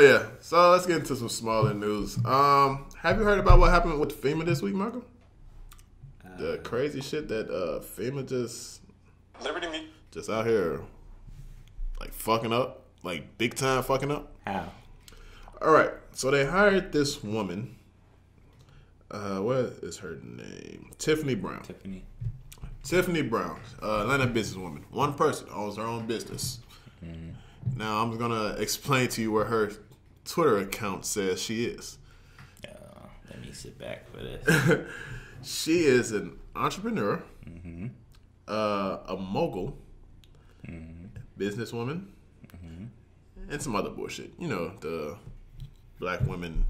Oh yeah. So let's get into some smaller news. Um, have you heard about what happened with FEMA this week, Michael? the crazy shit that uh FEMA just Liberty me. just out here like fucking up, like big time fucking up. How? All right, so they hired this woman. Uh, what is her name? Tiffany Brown. Tiffany. Tiffany Brown, uh, Atlanta businesswoman. One person owns her own business. Now I'm gonna explain to you where her Twitter account says she is. Uh, let me sit back for this. She is an entrepreneur, uh, a mogul, businesswoman, and some other bullshit. You know the black women.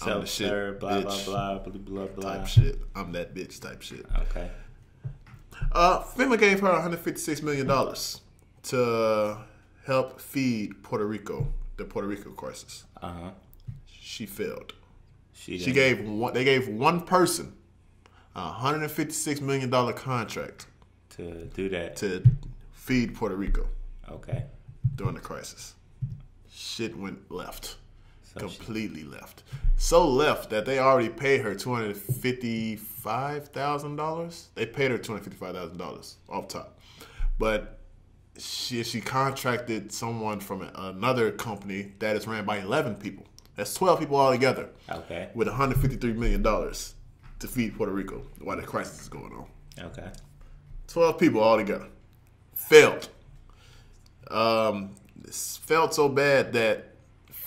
I'm the shit, blah, blah, bitch blah, blah, blah, blah. type shit. I'm that bitch type shit. Okay. Uh, FEMA gave her 156 million dollars to help feed Puerto Rico, the Puerto Rico crisis. Uh huh. She failed. She, She gave one. They gave one person a 156 million dollar contract to do that. to feed Puerto Rico okay. during the crisis. Shit went left. So she- completely left. So left that they already paid her two hundred fifty-five thousand dollars. They paid her two hundred fifty-five thousand dollars off top, but she she contracted someone from another company that is ran by eleven people. That's twelve people altogether Okay. with one hundred fifty-three million dollars to feed Puerto Rico while the crisis is going on. Okay. 12 people all together. Failed. Um, failed so bad that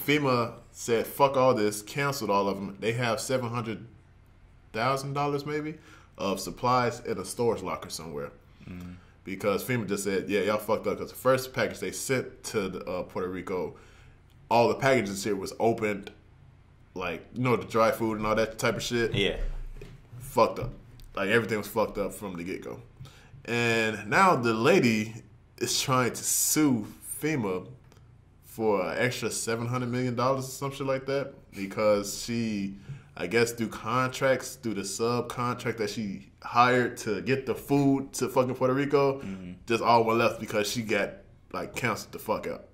FEMA said, fuck all this, canceled all of them. They have $700,000 maybe of supplies in a storage locker somewhere. Because FEMA just said, yeah, y'all fucked up. Because the first package they sent to the, uh, Puerto Rico, all the packages here was opened, like, you know, the dry food and all that type of shit Yeah. fucked up. Like everything was fucked up from the get go. And now the lady is trying to sue FEMA for an extra seven hundred million dollars or some shit like that because she, I guess, through contracts, through the subcontract that she hired to get the food to fucking Puerto Rico, just all went left because she got like canceled the fuck out.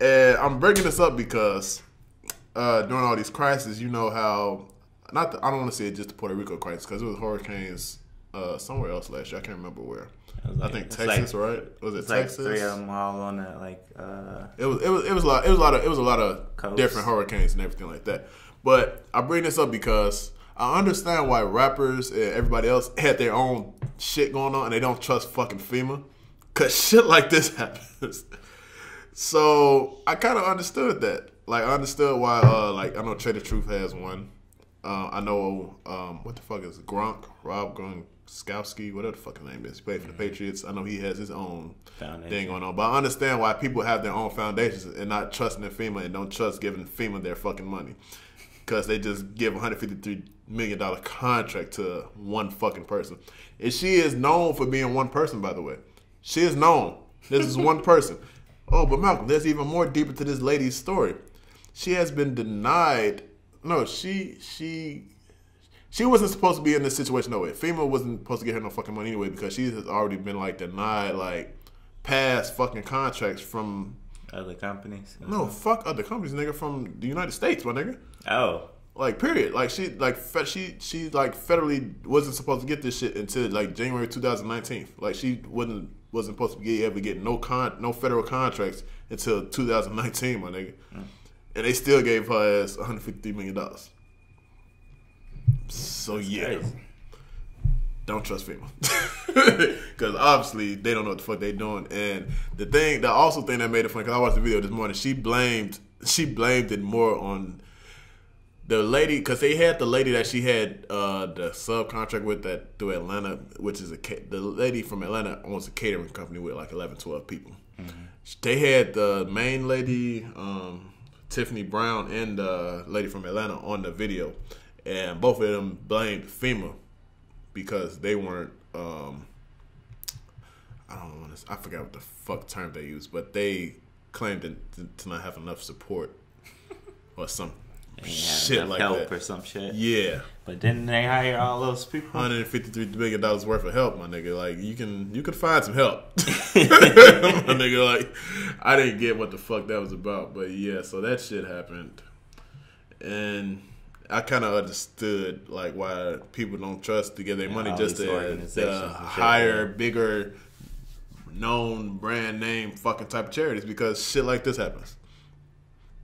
And I'm bringing this up because uh, during all these crises, you know how not the, I don't want to say it just the Puerto Rico crisis because it was hurricanes uh, somewhere else last year. I can't remember where. Was I think Texas, like- right? Was it It's like Texas? three of them all on that, like, uh, It was it was it was a lot it was a lot of it was a lot of Coast. different hurricanes and everything like that. But I bring this up because I understand why rappers and everybody else had their own shit going on and they don't trust fucking FEMA cuz shit like this happens. so, I kind of understood that. Like I understood why uh like I know Trae tha Truth has one. Uh, I know um what the fuck is it? Gronk, Rob Gronkowski, whatever the fuck his name is. He played for the Patriots. I know he has his own Foundation. thing going on. But I understand why people have their own foundations and not trusting in FEMA and don't trust giving FEMA their fucking money. Because they just give $153 million contract to one fucking person. And she is known for being one person, by the way. She is known. This is one person. Oh, but Malcolm, there's even more deeper to this lady's story. She has been denied. No, she she she wasn't supposed to be in this situation no way. FEMA wasn't supposed to get her no fucking money anyway because she has already been like denied like past fucking contracts from other companies. no fuck other companies, nigga, from the United States, my nigga. Oh. Like period. Like she like fe- she she like federally wasn't supposed to get this shit until like January 2019. Like she wasn't wasn't supposed to be able to get no con no federal contracts until 2019, my nigga. Hmm. And they still gave her ass 150 million dollars. So yeah, crazy. don't trust FEMA because obviously they don't know what the fuck they doing. And the thing, the also thing that made it funny because I watched the video this morning. She blamed she blamed it more on the lady because they had the lady that she had uh, the subcontract with that through Atlanta, which is a the lady from Atlanta owns a catering company with like 11, 12 people. They had the main lady, um, Tiffany Brown, and the lady from Atlanta on the video, and both of them blamed FEMA because they weren't. Um, I don't want to. I forgot what the fuck term they used, but they claimed to, to not have enough support or some They ain't have Shit like help that. or some shit. Yeah, But didn't they hire all those people? hundred fifty three million dollars worth of help, my nigga. Like you can you can find some help, my nigga. Like I didn't get what the fuck that was about, but yeah. So that shit happened, and I kind of understood like why people don't trust to get their Yeah, money just to, organizations to and shit, hire yeah. bigger, known brand name fucking type of charities because shit like this happens.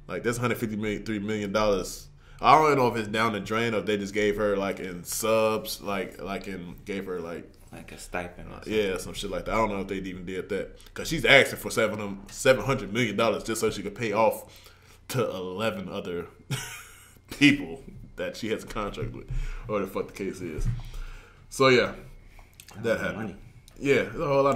Like this hundred fifty million, three million dollars. I don't know if it's down the drain or if they just gave her like in subs, like like in gave her like Like a stipend. Or something. yeah some shit like that. I don't know if they even did that because she's asking for seven seven hundred million dollars just so she could pay off to eleven other people that she has a contract with, or the fuck the case is. So yeah, that happened. money. Yeah, a whole lot of